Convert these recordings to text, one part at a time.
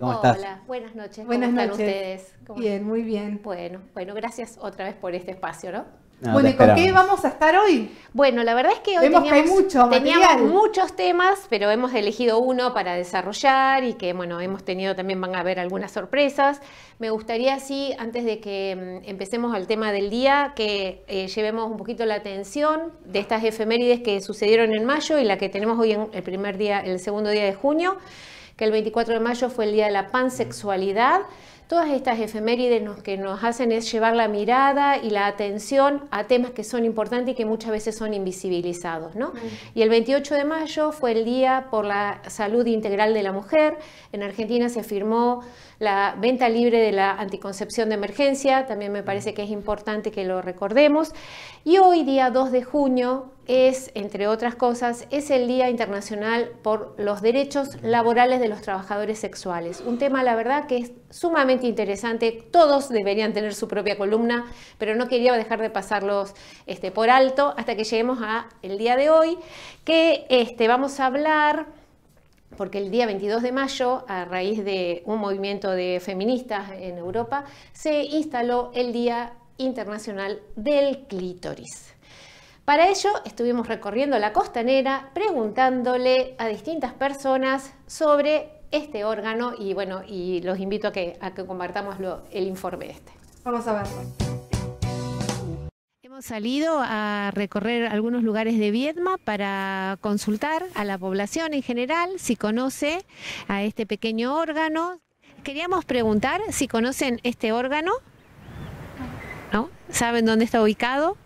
¿Cómo estás? Hola, buenas noches. Buenas ¿Cómo están noches. ustedes? ¿Cómo Bien, muy bien. Bueno, bueno, gracias otra vez por este espacio, ¿no? No, bueno, ¿y con qué vamos a estar hoy? Bueno, la verdad es que hoy Vemos que hay teníamos, mucho teníamos muchos temas, pero hemos elegido uno para desarrollar y que, bueno, hemos tenido también, van a haber algunas sorpresas. Me gustaría, sí, antes de que mm, empecemos al tema del día, que eh, llevemos un poquito la atención de estas efemérides que sucedieron en mayo y la que tenemos hoy en el primer día, el segundo día de junio, que el 24 de mayo fue el día de la pansexualidad. Todas estas efemérides nos, que nos hacen es llevar la mirada y la atención a temas que son importantes y que muchas veces son invisibilizados. ¿no? Y el 28 de mayo fue el Día por la Salud Integral de la Mujer. En Argentina se firmó la venta libre de la anticoncepción de emergencia, también me parece que es importante que lo recordemos. Y hoy, día 2 de junio, es, entre otras cosas, es el Día Internacional por los Derechos Laborales de los Trabajadores Sexuales. Un tema, la verdad, que es sumamente interesante. Todos deberían tener su propia columna, pero no quería dejar de pasarlos este, por alto hasta que lleguemos a el día de hoy, que este, vamos a hablar porque el día 22 de mayo, a raíz de un movimiento de feministas en Europa, se instaló el Día Internacional del Clítoris. Para ello estuvimos recorriendo la costanera preguntándole a distintas personas sobre este órgano y bueno, y los invito a que, a que compartamos lo- el informe este. Vamos a verlo. Hemos salido a recorrer algunos lugares de Viedma para consultar a la población en general si conoce a este pequeño órgano. Queríamos preguntar si conocen este órgano. ¿No? ¿Saben dónde está ubicado?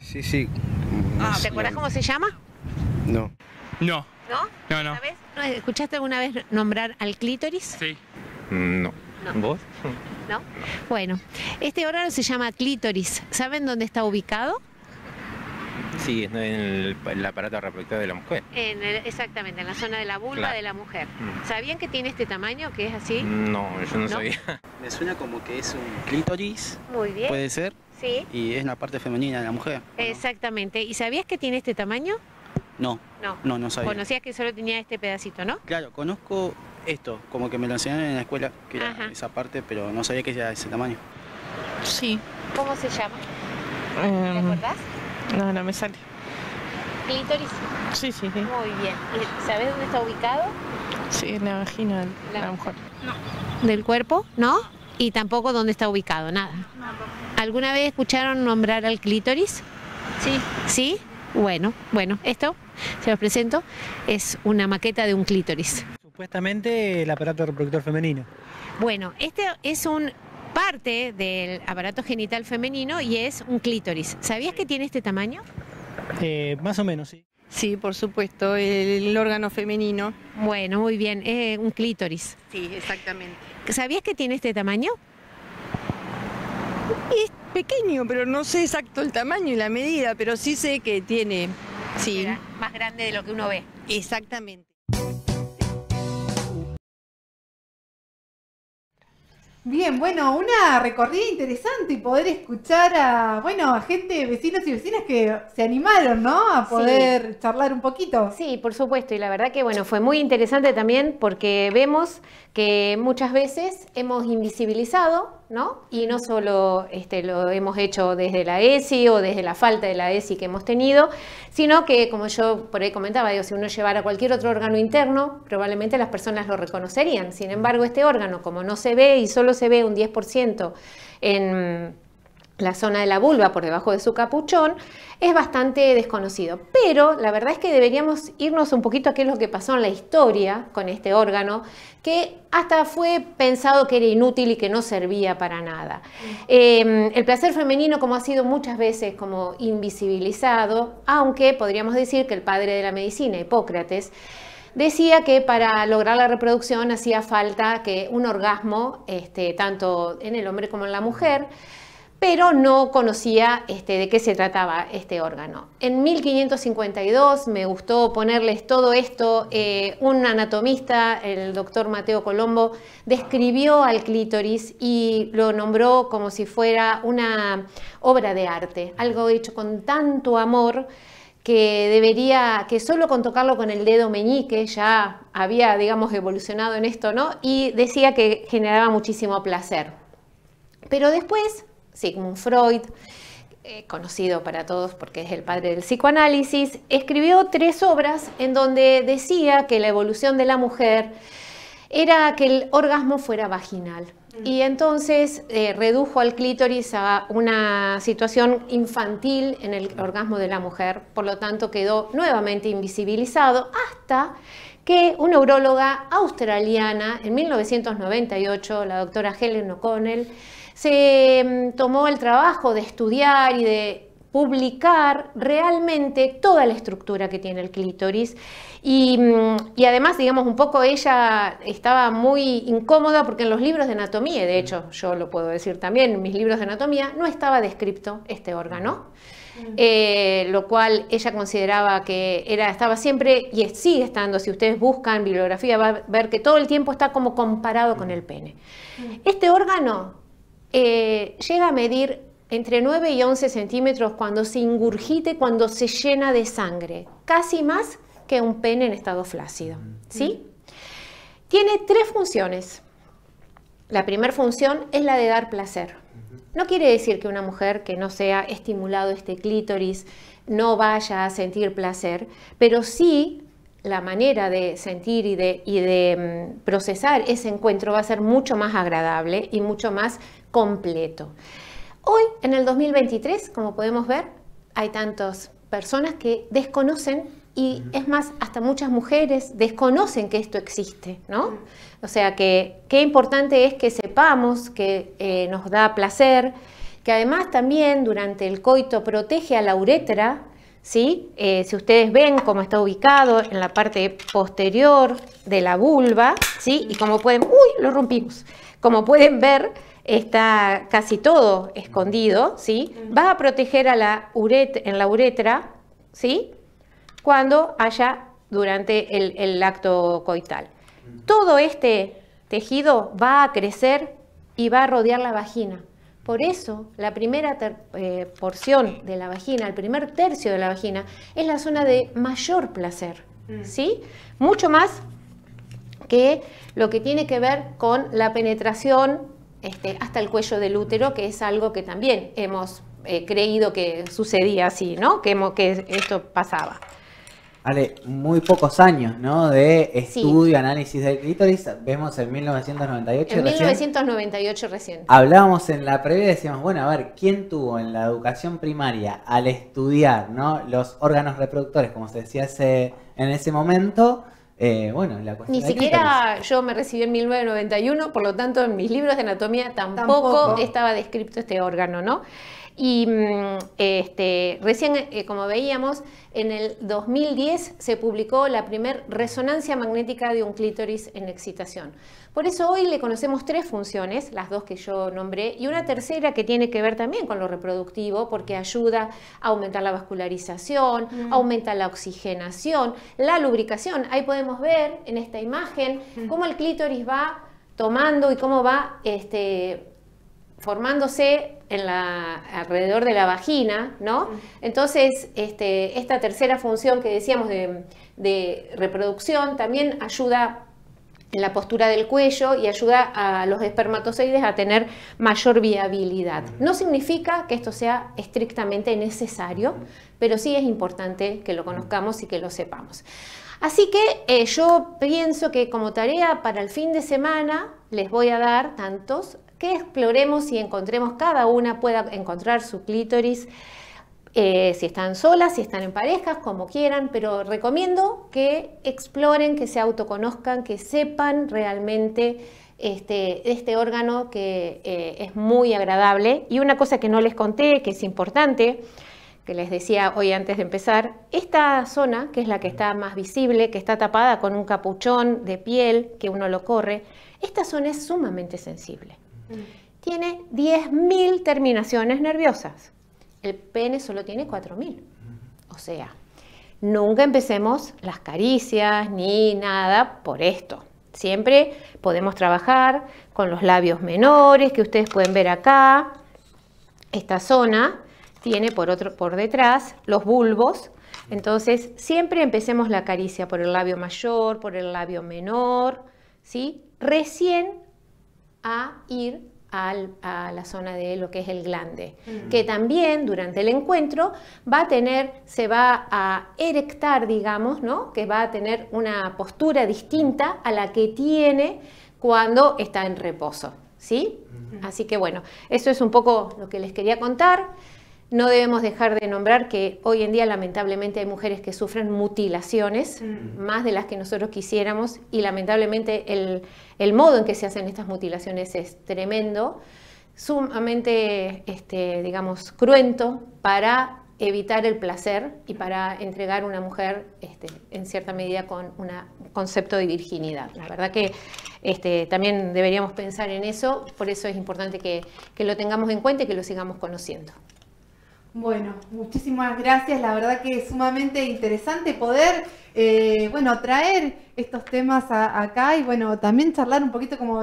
Sí, sí. Ah, ¿Te acuerdas cómo se llama? No. No, ¿No? no, no. ¿Sabes? ¿No ¿Escuchaste alguna vez nombrar al clítoris? Sí. No. No. ¿Vos? ¿No? Bueno, este órgano se llama clítoris. ¿Saben dónde está ubicado? Sí, es en el, el aparato reproductor de la mujer. En el- exactamente, en la zona de la vulva Claro. de la mujer. Mm. ¿Sabían que tiene este tamaño, que es así? No, yo no, ¿No? sabía. Me suena como que es un clítoris, Muy bien. puede ser, Sí, y es la parte femenina de la mujer. exactamente. ¿Y sabías que tiene este tamaño? No, No. no, no sabía. Conocías que solo tenía este pedacito, ¿no? Claro, conozco esto, como que me lo enseñaron en la escuela, que era Ajá. esa parte, pero no sabía que era ese tamaño. Sí. ¿Cómo se llama? ¿Te em, acordás? no, no me sale. Clítoris. Sí, sí, sí. Muy bien. ¿Y ¿Sabes dónde está ubicado? Sí, en la vagina de La- la mujer. Del cuerpo, ¿no? Y tampoco dónde está ubicado, nada. ¿Alguna vez escucharon nombrar al clítoris? Sí. ¿Sí? Bueno, bueno, esto, se los presento, es una maqueta de un clítoris. Supuestamente el aparato reproductor femenino. Bueno, este es un parte del aparato genital femenino y es un clítoris. ¿Sabías que tiene este tamaño? Eh, más o menos, sí. Sí, por supuesto, el órgano femenino. Bueno, muy bien, es un clítoris. Sí, exactamente. ¿Sabías que tiene este tamaño? Es pequeño, pero no sé exacto el tamaño y la medida, pero sí sé que tiene. Sí, Era más grande de lo que uno ve. exactamente. Bien, bueno, una recorrida interesante y poder escuchar a, bueno, a gente, vecinos y vecinas que se animaron, ¿no? A poder charlar un poquito. Sí, por supuesto, y la verdad que bueno, fue muy interesante también porque vemos que muchas veces hemos invisibilizado, ¿no? Y no solo este, lo hemos hecho desde la ESI o desde la falta de la ESI que hemos tenido, sino que, como yo por ahí comentaba, digo, si uno llevara cualquier otro órgano interno, probablemente las personas lo reconocerían. Sin embargo, este órgano, como no se ve y solo se ve un 10% en la zona de la vulva por debajo de su capuchón, es bastante desconocido. Pero la verdad es que deberíamos irnos un poquito a qué es lo que pasó en la historia con este órgano, que hasta fue pensado que era inútil y que no servía para nada. Eh, el placer femenino, como ha sido muchas veces como invisibilizado, aunque podríamos decir que el padre de la medicina, Hipócrates, decía que para lograr la reproducción hacía falta que un orgasmo, este, tanto en el hombre como en la mujer, pero no conocía este, de qué se trataba este órgano. En 1552 me gustó ponerles todo esto, eh, un anatomista, el doctor Mateo Colombo, describió al clítoris y lo nombró como si fuera una obra de arte, algo hecho con tanto amor que debería, que solo con tocarlo con el dedo meñique ya había, digamos, evolucionado en esto, ¿no? Y decía que generaba muchísimo placer. Pero después, Sigmund Freud, eh, conocido para todos porque es el padre del psicoanálisis, escribió tres obras en donde decía que la evolución de la mujer era que el orgasmo fuera vaginal. Y entonces eh, redujo al clítoris a una situación infantil en el orgasmo de la mujer, por lo tanto quedó nuevamente invisibilizado hasta que una neuróloga australiana en 1998, la doctora Helen O'Connell, se mm, tomó el trabajo de estudiar y de publicar realmente toda la estructura que tiene el clítoris. Mm, y, además, digamos, un poco ella estaba muy incómoda porque en los libros de anatomía, de hecho yo lo puedo decir también, en mis libros de anatomía no estaba descrito este órgano. Eh, lo cual ella consideraba que era, estaba siempre y sigue estando, si ustedes buscan bibliografía, va a ver que todo el tiempo está como comparado con el pene. Este órgano eh, llega a medir entre 9 y 11 centímetros cuando se ingurgite, cuando se llena de sangre, casi más que un pene en estado flácido. ¿sí? Tiene tres funciones. La primera función es la de dar placer. No quiere decir que una mujer que no sea estimulado este clítoris no vaya a sentir placer, pero sí la manera de sentir y de, y de mm, procesar ese encuentro va a ser mucho más agradable y mucho más completo. Hoy, en el 2023, como podemos ver, hay tantas personas que desconocen y es más, hasta muchas mujeres desconocen que esto existe, ¿no? O sea, que qué importante es que sepamos que eh, nos da placer, que además también durante el coito protege a la uretra, ¿sí? Eh, si ustedes ven cómo está ubicado en la parte posterior de la vulva, ¿sí? Y como pueden, uy, lo rompimos, como pueden ver, está casi todo escondido, ¿sí? Va a proteger a la en la uretra, ¿sí? Cuando haya durante el, acto coital. Todo este tejido va a crecer y va a rodear la vagina. Por eso, la primera eh, porción de la vagina, el primer tercio de la vagina, es la zona de mayor placer, mm. ¿sí? Mucho más que lo que tiene que ver con la penetración este, hasta el cuello del útero, que es algo que también hemos eh, creído que sucedía así, ¿no? Que, que esto pasaba. Ale, muy pocos años, ¿no? De estudio, análisis del clítoris. Vemos en 1998. En 1998 recién. Hablábamos en la previa y decíamos, bueno, a ver, ¿quién tuvo en la educación primaria al estudiar, ¿no? Los órganos reproductores, como se decía en ese momento, eh, bueno, la Ni siquiera yo me recibí en 1991, por lo tanto en mis libros de anatomía tampoco, estaba descrito este órgano, ¿no? Y mm, este, recién, eh, como veíamos, en el 2010 se publicó la primer resonancia magnética de un clítoris en excitación. Por eso hoy le conocemos tres funciones, las dos que yo nombré, y una tercera que tiene que ver también con lo reproductivo, porque ayuda a aumentar la vascularización, mm. aumenta la oxigenación, la lubricación. Ahí podemos ver en esta imagen mm. cómo el clítoris va tomando y cómo va este, formándose en la, alrededor de la vagina, ¿no? Entonces, este, esta tercera función que decíamos de, de reproducción también ayuda en la postura del cuello y ayuda a los espermatozoides a tener mayor viabilidad. No significa que esto sea estrictamente necesario, pero sí es importante que lo conozcamos y que lo sepamos. Así que eh, yo pienso que como tarea para el fin de semana les voy a dar tantos que exploremos y encontremos cada una pueda encontrar su clítoris eh, si están solas, si están en parejas, como quieran, pero recomiendo que exploren, que se autoconozcan, que sepan realmente este, este órgano que eh, es muy agradable. Y una cosa que no les conté, que es importante, que les decía hoy antes de empezar, esta zona, que es la que está más visible, que está tapada con un capuchón de piel, que uno lo corre, esta zona es sumamente sensible. Tiene 10.000 terminaciones nerviosas. El pene solo tiene 4.000. O sea, nunca empecemos las caricias ni nada por esto. Siempre podemos trabajar con los labios menores que ustedes pueden ver acá. Esta zona tiene por, otro, por detrás los bulbos Entonces, siempre empecemos la caricia por el labio mayor, por el labio menor, ¿sí? Recién a ir al- a la zona de lo que es el glande, que también durante el encuentro va a tener, se va a erectar, digamos, ¿no? Que va a tener una postura distinta a la que tiene cuando está en reposo, ¿sí? Así que bueno, eso es un poco lo que les quería contar. No debemos dejar de nombrar que hoy en día lamentablemente hay mujeres que sufren mutilaciones, más de las que nosotros quisiéramos, y lamentablemente el, el modo en que se hacen estas mutilaciones es tremendo, sumamente, este, digamos, cruento para evitar el placer y para entregar una mujer este, en cierta medida con un concepto de virginidad. La verdad que este, también deberíamos pensar en eso, por eso es importante que, que lo tengamos en cuenta y que lo sigamos conociendo. Bueno, muchísimas gracias. La verdad que es sumamente interesante poder, eh, bueno, traer estos temas a- acá y bueno, también charlar un poquito como,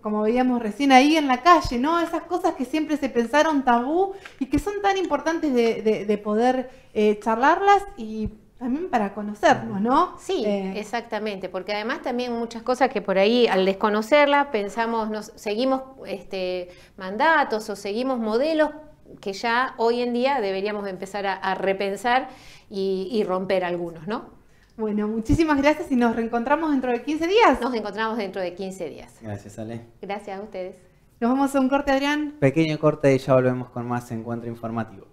como veíamos recién ahí en la calle, ¿no? Esas cosas que siempre se pensaron tabú y que son tan importantes de, de- de poder eh, charlarlas y también para conocernos, ¿no? Sí, Eh, exactamente, porque además también muchas cosas que por ahí al desconocerla pensamos, nos, seguimos este, mandatos o seguimos modelos que ya hoy en día deberíamos empezar a, a repensar y, y romper algunos, ¿no? Bueno, muchísimas gracias y nos reencontramos dentro de 15 días. Nos encontramos dentro de 15 días. Gracias, Ale. Gracias a ustedes. Nos vamos a un corte, Adrián. Pequeño corte y ya volvemos con más encuentro informativo.